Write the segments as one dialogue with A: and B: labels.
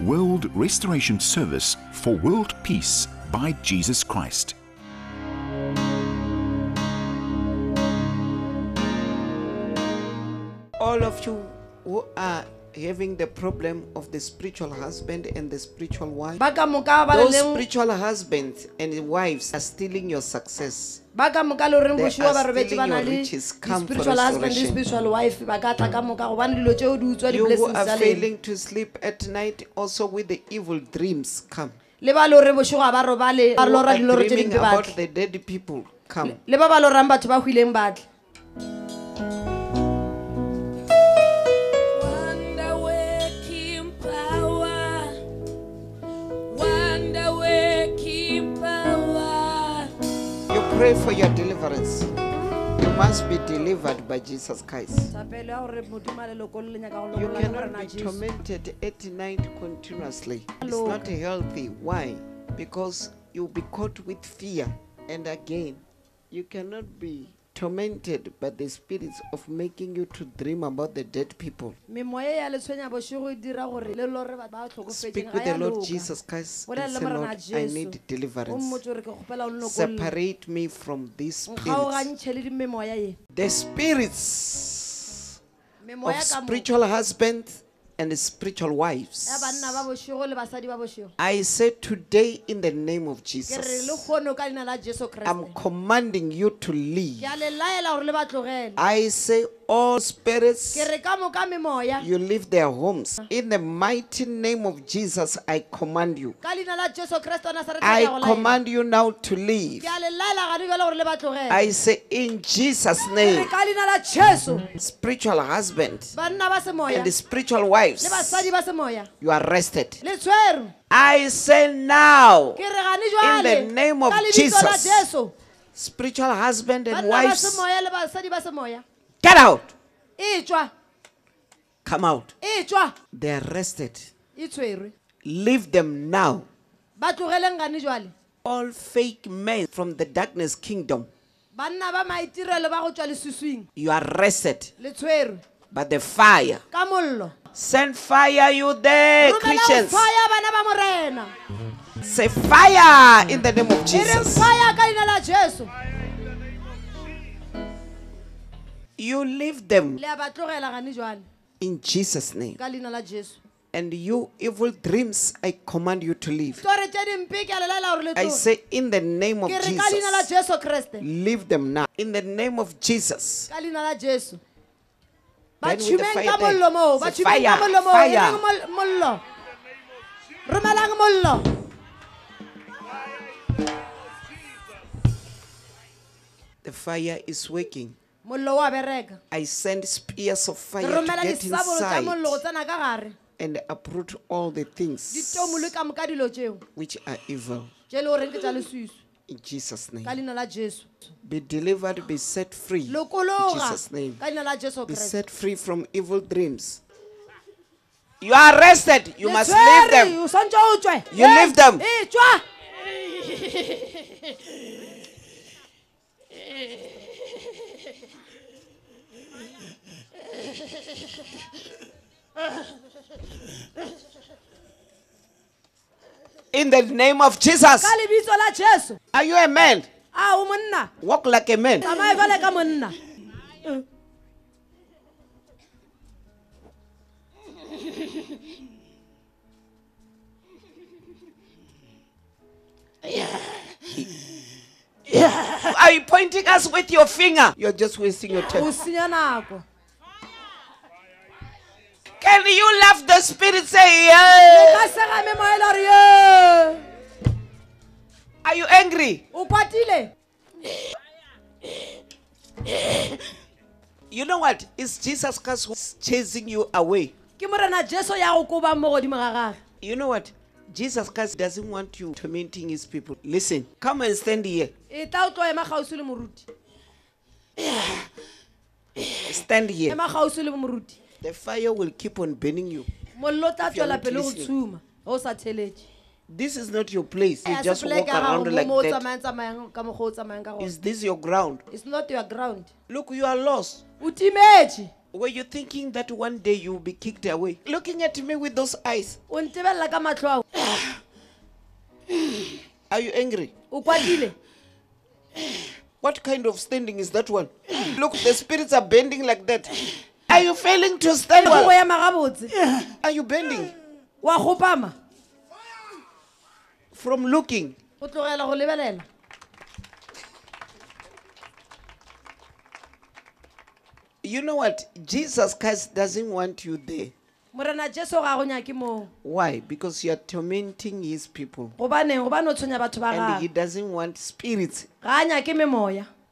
A: World Restoration Service for World Peace by Jesus Christ.
B: all of you who are having the problem of the spiritual husband and the spiritual wife.
C: Ba ka moka ba le
B: those spiritual husbands and wives are stealing your success.
C: Ba ka moka le goreng bosiwa ba robetse ba na
B: your
C: le
B: riches. Come for
C: spiritual husband le spiritual wife ba ka tla ka moka gobane dilo tseo di utswa
B: you who
C: di-blessings
B: are failing to sleep at night also with the evil dreams come.
C: Le ba le gore bosigo ga ba robale ba lora
B: are
C: tse
B: dreaming about
C: batle
B: the dead people come.
C: Le ba ba lorang batho ba hwileng batle
B: pray for your deliverance you must be delivered by jesus christ
C: thapelo ya gore modimo a leloko le le nyaka go
B: You cannot be tormented at night continuously. It's not healthy. Why? Because you'll be caught with fear. And again, you cannot be tormented by the spirits of making you to dream about the dead people.
C: memoya ya letshwenya bosigo e dira gore le lore batho ba
B: Speak with the Lord Jesus Christ and say, Lord, I need deliverance.
C: mmotse gore ke kgopela o nlokolle
B: Separate me from these spirits.
C: nkgaogantšhe le dimemoya ye
B: The spirits
C: memoya
B: of
C: ka mo-
B: spiritual husbands and spiritual wives.
C: banna ba bošego le basadi ba bošego
B: I say today in the name of
C: ke re le
B: Jesus,
C: kgono ka leina la jesu
B: I'm commanding you to leave.
C: ke a le laela gore le ba tlogele
B: I say all spirits. You leave their homes. In the mighty name of Jesus, I command you. I command you now to leave. I say, in Jesus' name, spiritual husband and spiritual wives, you are
C: rested
B: I say now, in the name of Jesus, spiritual husband and wives. Get out.
C: e tswa
B: Come out.
C: e tswa
B: They're arrested.
C: e tshwerwe
B: Leave them now.
C: ba tlogeleng gane jale
B: All fake men from the darkness kingdom,
C: banna ba maitirelo ba go tswa lesuswing
B: you are arrested
C: le tshwerwe
B: by the fire.
C: ka mollo
B: Send fire, you there, Christians.
C: faya bana ba morena
B: Say fire in the name of
C: e
B: Jesus.
C: faya ka leina la jesu
B: You leave them
C: le a ba tlogela gane jale
B: in Jesus' name.
C: ka leina la jesu
B: And you evil dreams, I command you to leave.
C: tore tse dimpe ke a le gore le
B: I
C: tloge.
B: say in the name of
C: ke re ka leina la
B: Jesus.
C: jesu kreste
B: Leave them now. In the name of Jesus.
C: ka leina la jesu ba
B: Burn with the fire
C: ka
B: there.
C: mollo moo ba
B: Say
C: tšhumeng ka
B: fire,
C: mollo moo
B: fire.
C: reng mol- mollo romelang mollo
B: The fire is working.
C: Mollo wa bereka
B: I send spears of
C: ke
B: fire to
C: romela
B: get
C: disabolo tsa mollo go
B: inside
C: tsena ka gare
B: and uproot all the things
C: ditomolo ka moka dilo tseo
B: which are evil.
C: tše e le goreng ke tša lesusu
B: In Jesus'
C: ka
B: name.
C: leina la jesu
B: Be delivered, be set free. In
C: lokologa
B: Jesus' name.
C: ka leina la jesu
B: Be
C: kreste
B: set free from evil dreams. You are arrested. You must leave them.
C: o swantse o tswe
B: You leave them.
C: e tswa
B: In the name of Jesus.
C: ka lebitso la jesu
B: Are you a man?
C: a o monna
B: Walk like a man.
C: tsamaye fale ka monna
B: Are you pointing us with your finger? You're just wasting your
C: o
B: time.
C: senya nako
B: Can you laugh the spirit say, yeah?
C: ka sega memoya le gore ye
B: Are you angry? You know what? It's Jesus Christ who's chasing you away.
C: ke morena jesu ya go koba mo godimo ga gage
B: You know what? Jesus Christ doesn't want you tormenting his people. Listen, come and stand here.
C: tla o tlo ema gausi le moruti
B: Stand here.
C: Ema gausi le moruti
B: The fire will keep on burning you.
C: mollo o tla
B: If you're
C: tswela
B: not
C: pele go
B: listening.
C: tshuma o sa theletše
B: This is not your place. You
C: Eh,
B: just walk around like
C: o
B: that.
C: tsamayang tsamayang ka mokgwa o tsamayang ka gona
B: Is this your ground?
C: it's not your ground
B: Look, you are lost.
C: o
B: Were you thinking that one day you'll be kicked away? Looking at me with those eyes.
C: o ntebelela ka matlho ao
B: Are you angry?
C: o kwatile
B: What kind of standing is that one? Look, the spirits are bending like that. Are you failing to stand well?
C: gabotse
B: Are you bending from looking?
C: go tlogela go lebelela
B: You know what? Jesus Christ doesn't want you there.
C: morena jesu ga go nyake moo
B: Why? Because you are tormenting his people.
C: gobaneng gobane o tshwenya batho ba
B: And he doesn't want spirits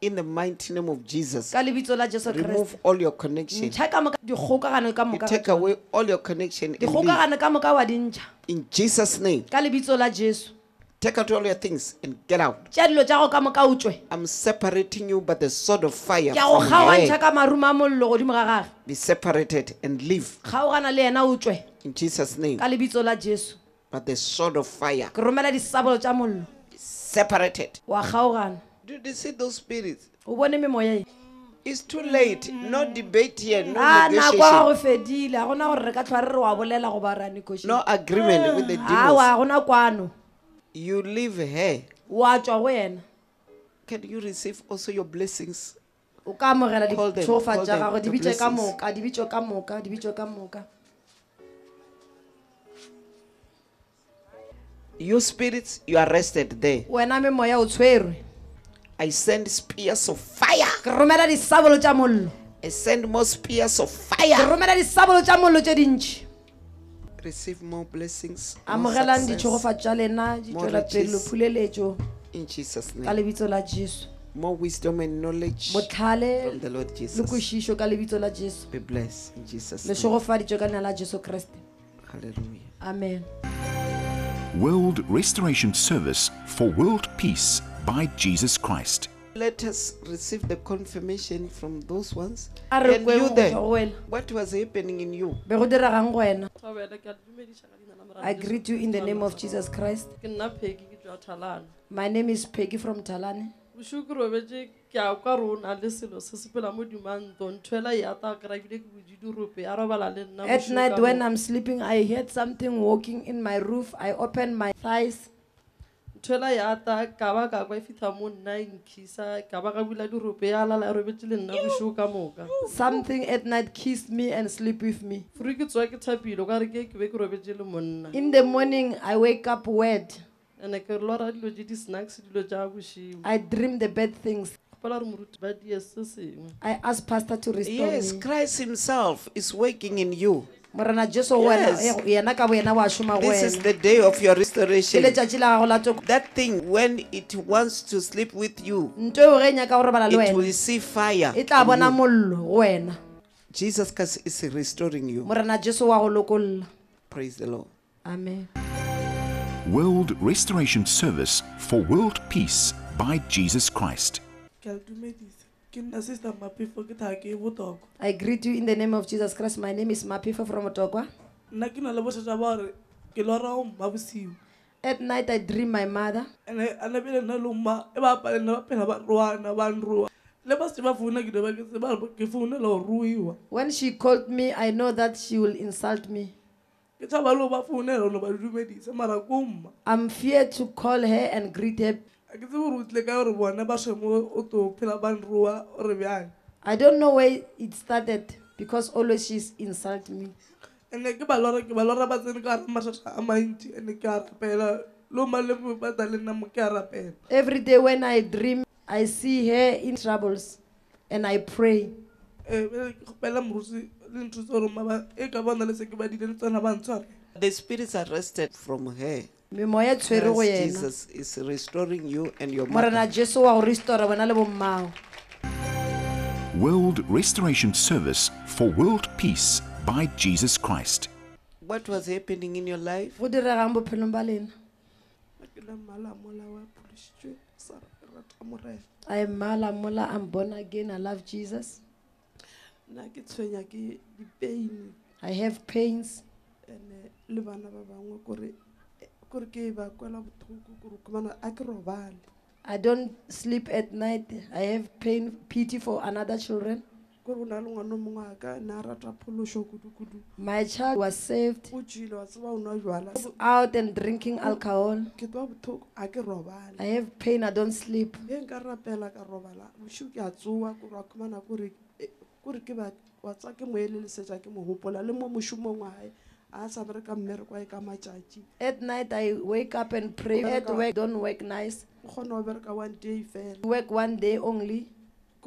C: ga a nyake memoya
B: in the mighty name of Jesus.
C: ka lebitso la jesu
B: Remove
C: kreste
B: all your connection.
C: ntšha ka moka dikgokagano ka
B: You
C: moka
B: take away all your connection and leave.
C: dikgokagano ka moka wa dintšha
B: in Jesus' name.
C: ka lebitso la jesu
B: Take out all your things and get out.
C: tša dilo tša go ka moka o tswe
B: I'm separating you by the sword of fire.
C: ke a go
B: From
C: kgaogantšha
B: here.
C: ka marumo a mollo godimo ga gage
B: Be separated and live
C: kgaogana le yena o tswe
B: in Jesus' name
C: ka lebitso la jesu
B: by the sword of fire.
C: ke romela disabolo tša mollo
B: Separated.
C: wa kgaogana
B: Did you see those spirits?
C: memoya e
B: It's too late. No debate here. No
C: a nako ya
B: negotiation.
C: go fedile gona gore re ka tlhwa re re wa bolela go ba ra
B: No agreement with the
C: awa
B: demons.
C: ga gona kwano
B: You leave her.
C: wa tswa go yena
B: Can you receive also your blessings?
C: o ka amogela
B: call them,
C: gago moka ka moka
B: You spirits, you are arrested there.
C: wena memoya o tshwerwe
B: I send spears of fire.
C: ke romela disabolo tša mollo
B: I send more spears of
C: ke
B: fire.
C: romela disabolo tša mollo tše dintšhi
B: Receive more blessings. more
C: amogelang
B: success
C: ditšhogofatso tša lena di
B: More
C: tšwela pele
B: riches.
C: phuleletšo
B: In Jesus'
C: ka
B: name.
C: lebitso la jesu
B: More wisdom and knowledge
C: botlhale
B: from the Lord
C: le
B: Jesus.
C: kwešišo ka lebitso la jesu
B: Be blessed in Jesus' name.
C: šogofaditšwe ka leina la jesu kreste
B: Hallelujah.
C: amen
A: World Restoration Service for World Peace by Jesus Christ.
B: Let us receive the confirmation from those ones. And you
C: go
B: there,
C: tswa go wena?
B: what was happening in you?
C: be go diragang go wena.
D: Thobela, ke a le dumediša ka leina la Morena
C: i greet you in the name of jesus christ.
D: Ke nna pheki ke tswa thalane
C: my name is peggy from talane.
D: Bošo ke robetse ke a kwa re o na le selo se sepela mo dimantlo ntho ela e ata ke rabile ke bodidirope a robala le nna
C: at night when i'm sleeping i heard something walking in my roof. I opened my thighs
D: ntho ela e ata ka ba ka kwa fitlha mo nna nkisa ka ba ka bula dirope ya lala robetse le nna bošego ka moka.
C: Something at night kissed me and sleep with me.
D: Fore ke tswa ke thapile ka re ke ke be ke robetse le monna.
C: In the morning i wake up wed
D: ande ke lora dilo tse di-snacks dilo tša bošego.
C: I dream the bad things.
D: Kgopela re moruti ba die se sengwe.
C: I asked pastor to restore
B: Yes,
C: me.
B: Christ Himself is working in you.
C: Morena jesu wena
B: Yes.
C: eh, yena ka bo wa šoma go
B: This is
C: wena
B: the day of your
C: ke
B: restoration.
C: letšatši la gago la toko
B: That thing, when it wants to sleep with you,
C: nto eo ge e nyaka go robala le
B: it will
C: wena
B: see fire.
C: e tla bona
B: you.
C: mollo go wena
B: Jesus Christ is restoring you.
C: morena jesu wa go lokolola
B: Praise the Lord.
C: amen
A: World Restoration Service for World Peace by Jesus Christ.
E: ke a le dumedisa ke nna sister mapefo ke thaga ke botokwa
C: i greet you in the name of jesus christ. My name is mapifo from otokwa
E: nna ke na le bothata ba gore ke lora go mma bosigo
C: at night i dream my mother.
E: Ande a nabile nna le mma ba palenne ba phela ba roana ba nroa le ba se ba founa ke doba ke se ba re ke founela go ruiwa.
C: When she called me i know that she will insult me.
E: Ke tšhaba le go ba founela ono ba dumedisa mara ko mma.
C: I'm feared to call her and greet her
E: a ke tsebe gore o tlile ka gore bone ba šemo o to phela ba nroa o re bjang?
C: I don't know where it started because always she's insult me.
E: Ande ke ba lora ke ba lora ba tsene ka gara mathata a mantši ande ke a rapela. Lo ma le bata le nna mo ke a rapela.
C: Every day when i dream i see her in troubles and i pray.
E: Eh, bjale ke kgopela morusi le nthuse gore maba e ka bona le se ke badile le tsona ba ntshware.
B: The spirits are rested from her.
C: Memoya e tshwere go
B: Christ
C: yena.
B: Jesus is restoring you and your
C: morena
B: mother.
C: jesu wa go restora bona le bommago
A: World Restoration Service for World Peace by Jesus Christ.
B: What was happening in your life?
C: go diregang bophelong ba lena?
E: Ke le mmala mola wa phološitšwe sa rata morena.
C: I am mala mola i'm born again i love jesus.
E: Nna ke tshwenya ke dipain.
C: I have pains.
E: Ande eh, le bana ba bangwe kore kore ke ba kwela bothoko kore komana a ke robale.
C: I don't sleep at night. I have pain pity for another children.
E: Kore o na le ngwane o mongwe a ka ne a rata phološo kudu-kudu.
C: My child was saved.
E: O tswile wa tseba o nwa jala
C: out and drinking alcohol.
E: ke twa bothoko a ke robale.
C: I have pain, I don't sleep.
E: e nka rapela ka robala bošiu ke a tsoa kore wa khumana kore eh, kore ke ba wa tsa ke mo elelesetša ke mo gopola le mo mošomong wae a sa bereka mmereko wa e ka matšatši
C: At night, I wake up and pray. At work, don't work nice.
E: o kgona go bereka one day fela
C: Work one day only.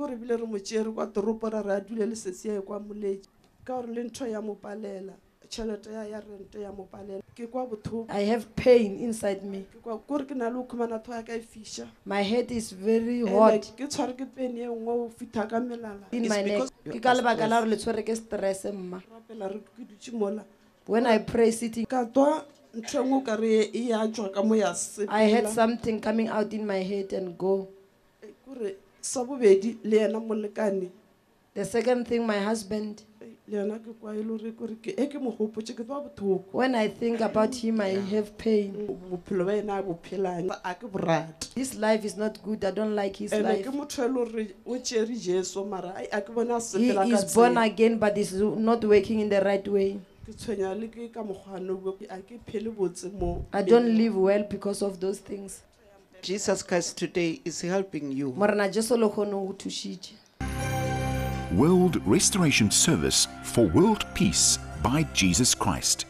E: ebile re mo tšere kwa toropo ra re a dule le sesi ya e kwa moletši ka gore le ntho ya mo palela tšhelete ya ya rente ya mo palela ke kwa bothoko
C: I have pain inside me.
E: kore ke na le go khumana tho ya ka e fiša
C: My head is very hot
E: ke tshware ke peni e nngwe o fitha ka melala
C: in my neck.
B: because
C: Ke ka lebaka la gore le tshwere ke stress mma.
E: rapela re ke dutse mola
C: When I pray sitting,
E: ka twa ntho e nngwe o ka re e ya tswa ka mo
C: I had
E: sepela
C: something coming out in my head and go.
E: Kore sa bobedi le yena molekane
C: The second thing, my husband,
E: eh, le yena ke kwa e le gore kore ke e ke mo gopotse ke twa bothoko
C: when I think about him, I have pain.
E: bophelo ba ena a bo phelang a ke borate
C: This life is not good. I don't like his
E: ande
C: life.
E: ke motho e le gore o tšere jesu mara ai, a ke bone a
C: He
E: sepela ka
C: is born
E: tsela
C: again, but is not working in the right way.
E: Ke tshwenya le ke ka mokgwane a ke phele botse mo
C: I don't live well because of those things.
B: Jesus Christ today is helping you.
C: Morena Jesu le kgone go thušitše.
A: World Restoration Service for World Peace by Jesus Christ.